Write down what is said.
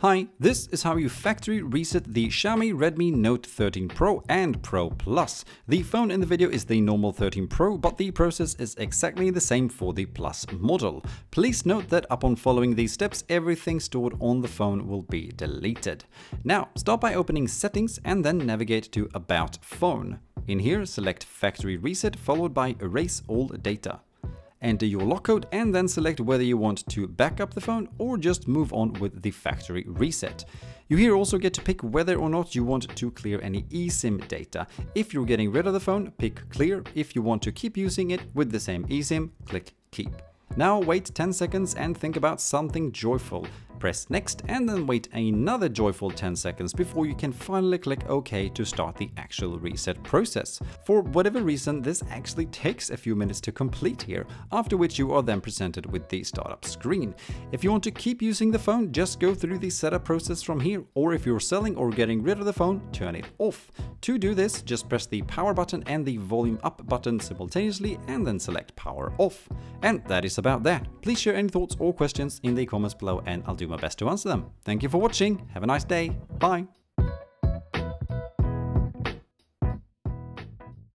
Hi, this is how you factory reset the Xiaomi Redmi Note 13 Pro and Pro Plus. The phone in the video is the normal 13 Pro, but the process is exactly the same for the Plus model. Please note that upon following these steps, everything stored on the phone will be deleted. Now, start by opening Settings and then navigate to About Phone. In here, select Factory Reset followed by Erase All Data enter your lock code and then select whether you want to back up the phone or just move on with the factory reset. You here also get to pick whether or not you want to clear any eSIM data. If you're getting rid of the phone, pick clear. If you want to keep using it with the same eSIM, click keep. Now wait 10 seconds and think about something joyful. Press next and then wait another joyful 10 seconds before you can finally click OK to start the actual reset process. For whatever reason, this actually takes a few minutes to complete here, after which you are then presented with the startup screen. If you want to keep using the phone, just go through the setup process from here, or if you're selling or getting rid of the phone, turn it off. To do this, just press the power button and the volume up button simultaneously and then select power off. And that is about that. Please share any thoughts or questions in the comments below and I'll do my best to answer them. Thank you for watching, have a nice day, bye!